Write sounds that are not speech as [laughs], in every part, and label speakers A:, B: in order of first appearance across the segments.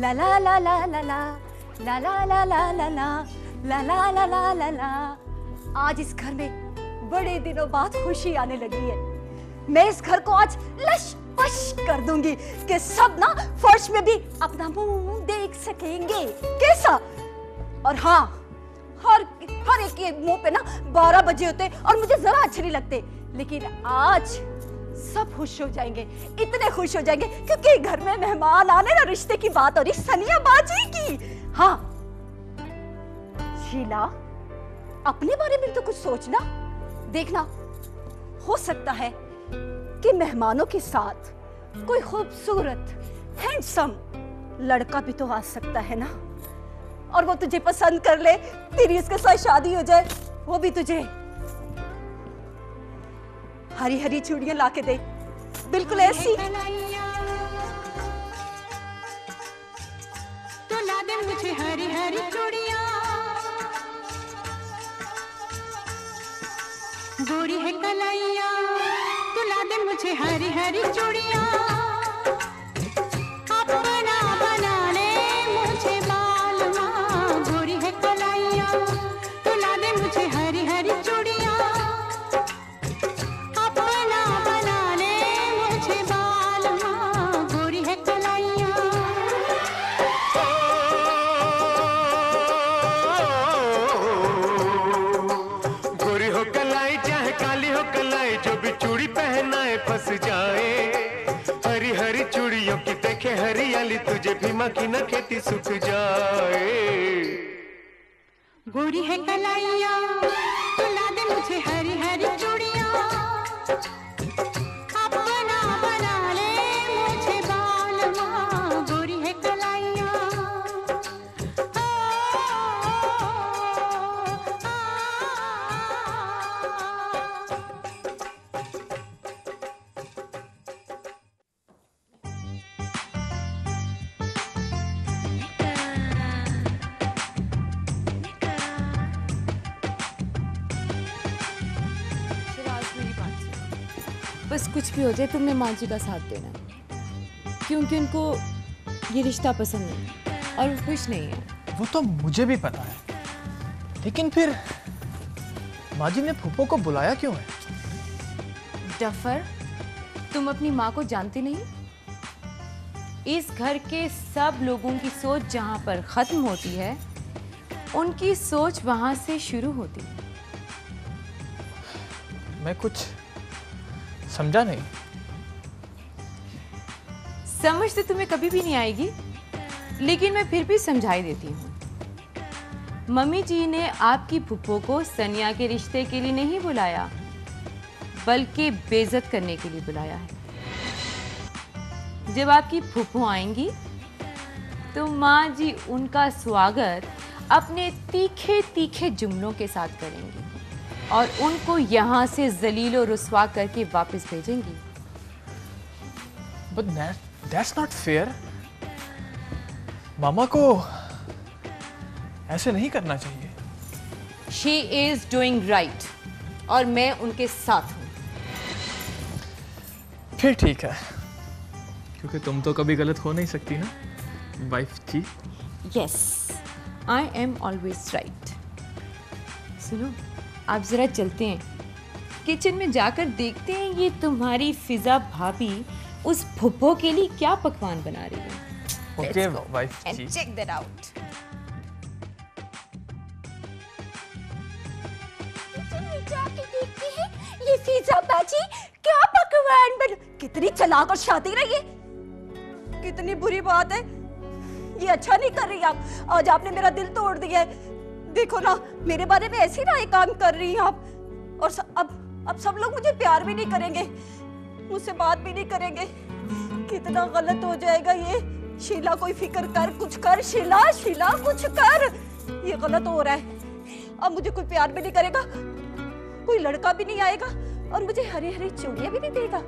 A: ला ला ला ला ला ला ला ला ला ला ला ला ला ला ला ला ला ला आज इस घर में बड़े दिनों बाद खुशी आने लगी है। मैं इस घर को आज लश पश कर दूँगी कि सब ना फर्श में भी अपना मुँह देख सकेंगे। कैसा? और हाँ हर हर एक के मुँह पे ना बारह बजे होते और मुझे जरा अच्छे नहीं लगते। लेकिन आज सब खुश हो जाएँगे, इतने खुश हो जाएँगे, क्योंकि घर में मेहमान आने ना रिश्ते की बात हो रही सनिया बाजी की। हाँ शीला, अपने बारे में तो कुछ सोचना। देखना, हो सकता है कि मेहमानों के साथ कोई खूबसूरत हैंडसम लड़का भी तो आ सकता है ना? और वो तुझे पसंद कर ले, तेरी उसके साथ शादी हो जाए, वो भी तुझे। हरी हरी चूड़ियाँ ला के दे। बिल्कुल ऐसी।
B: तो ला दे मुझे हरी हरी चूड़ियाँ। गोरी है कलाइया तो ला दे मुझे हरी हरी चूड़ियाँ।
C: हरियाली तुझे भीमा की न खेती सुख जाए।
B: गोरी है कलाइया तो ला दे मुझे हरी हरी चूड़ियाँ।
D: बस कुछ भी हो जाए तुमने माँ जी का साथ देना क्योंकि उनको ये रिश्ता पसंद नहीं और वो खुश नहीं है।
E: वो तो मुझे भी पता है। लेकिन फिर माँ जी ने फूफो को बुलाया क्यों है?
D: डफर तुम अपनी माँ को जानते नहीं? इस घर के सब लोगों की सोच जहाँ पर खत्म होती है उनकी सोच वहाँ से शुरू होती है।
E: मैं कुछ समझा नहीं।
D: समझ तो तुम्हें कभी भी नहीं आएगी, लेकिन मैं फिर भी समझाई देती हूँ। मम्मी जी ने आपकी फुप्पो को सनिया के रिश्ते के लिए नहीं बुलाया, बल्कि बेइज्जत करने के लिए बुलाया है। जब आपकी फुप्पो आएँगी तो माँ जी उनका स्वागत अपने तीखे तीखे जुमलों के साथ करेंगी। और उनको यहाँ से जलीलो रुसवा करके वापस भेजेंगी।
E: बट दैट्स नॉट फेयर मामा को ऐसे नहीं करना चाहिए।
D: शी इज़ डूइंग राइट और मैं उनके साथ हूँ।
E: फिर ठीक है। क्योंकि तुम तो कभी गलत हो नहीं सकती ना wife ji.
D: Yes I am always right सुनो। आप ज़रा चलते हैं। किचन में जाकर देखते हैं ये तुम्हारी फिजा भाभी उस फुप्पो के लिए क्या पकवान बना रही है।
E: Okay wife
D: and
E: ji
D: check that out
A: जाके देखते हैं ये फिजा बाजी क्या पकवान बन कितनी चलाक और शातिर है ये। कितनी बुरी बात है। ये अच्छा नहीं कर रही आप। आज आपने मेरा दिल तोड़ दिया है। देखो ना, मेरे बारे में ऐसी ना ये काम कर रही हैं आप। और अब अब सब लोग मुझे प्यार भी नहीं करेंगे। मुझसे बात भी नहीं करेंगे। कितना गलत हो जाएगा ये। शीला, कोई फ़िक्र कर, कुछ कर। शीला शीला, कुछ कर। ये गलत हो रहा है। अब मुझे कोई प्यार भी नहीं करेगा। कोई लड़का भी नहीं आएगा। और मुझे हरी हरी चूड़ियाँ भी नहीं देगा।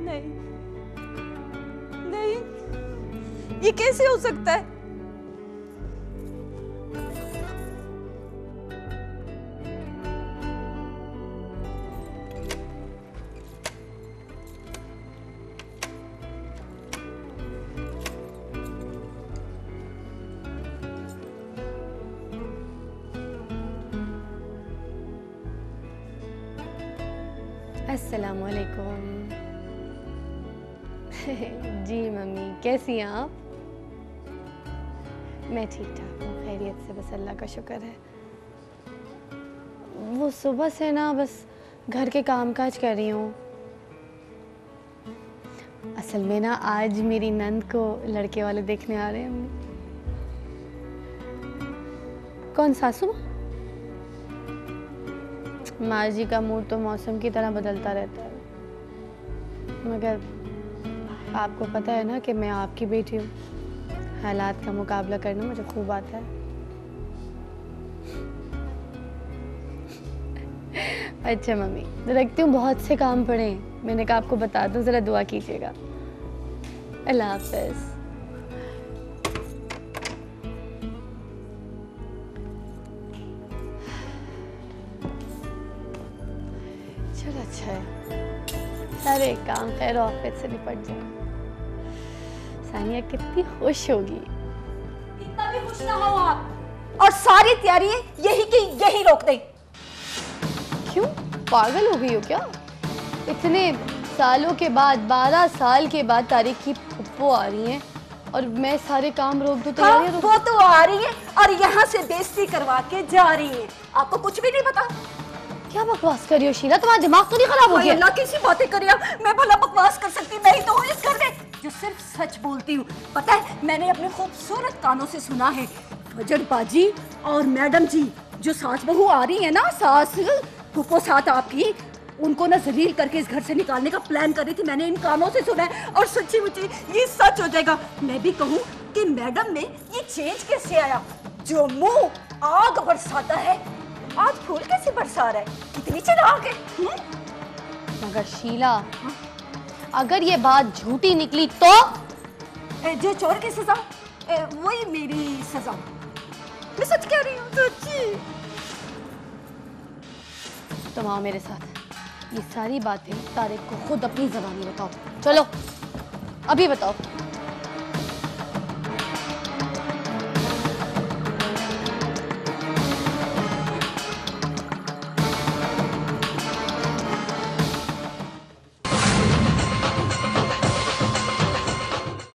A: नहीं। नहीं। ये कैसे हो सकता है?
F: अस्सलाम वालेकुम [laughs] जी, मम्मी, कैसी हैं आप? मैं ठीक ठाक हूँ, खैरियत से, बस अल्लाह का शुक्र है। वो सुबह से ना, बस घर के काम काज कर रही हूँ। असल में ना, आज मेरी नंद को लड़के वाले देखने आ रहे हैं। मम्मी कौन सासू माँ? जी का मूड तो मौसम की तरह बदलता रहता है। मगर आपको पता है ना कि मैं आपकी बेटी हूँ। हालात का मुकाबला करना मुझे खूब आता है। अच्छा मम्मी, रखती हूँ बहुत से काम पड़े मैंने कहा आपको बता दूँ, ज़रा दुआ कीजिएगा। अल्लाह हाफिज़। है सारे काम खैर ऑफ़िस से निपट जाए। सानिया कितनी खुश होगी।
A: इतना भी खुश ना हो आप। और सारी तैयारियाँ यही की यही रोक दें।
F: क्यों? पागल हो गई हो क्या? इतने सालों के बाद बारह साल के बाद तारीख की फुप्पो आ रही हैं और मैं सारे काम रोक दूँ
A: हाँ, वो तो आ रही है और यहाँ से बेइज्जती करवा के जा रही है। आपको कुछ भी नहीं पता।
F: क्या बकवास कर रही हो शीला? तुम्हारा दिमाग तो नहीं खराब हो गया।
A: अल्लाह कैसी बातें करिए मैं भला बकवास कर सकती मैं ही तो इस घर में जो सिर्फ़ सच बोलती हूँ। पता है मैंने अपने खूबसूरत कानों से सुना है फजर बाजी और मैडम जी जो सास बहू आ रही है ना सास फूफो साथ आपकी उनको ना जलील करके इस घर से निकालने का प्लान कर रही थी मैंने इन कानों से सुना है। और सच्ची मुच्ची ये सच हो जाएगा। मैं भी कहूँ कि मैडम में ये चेंज कैसे आया? जो मुँह आग बरसाता है आज फूल कैसे बरसा रहा है? कितनी चिराग है हम्म?
F: मगर शीला अगर ये बात झूठी निकली तो?
A: ए, जो चोर की सजा ए, वही मेरी सजा। मैं सच कह रही हूँ सच्ची।
F: तुम आओ मेरे साथ। ये सारी बातें तारिक को खुद अपनी जबानी बताओ। चलो अभी बताओ।